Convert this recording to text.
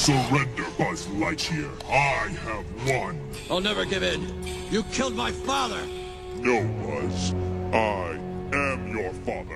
Surrender, Buzz Lightyear. I have won. I'll never give in. You killed my father. No, Buzz. I am your father.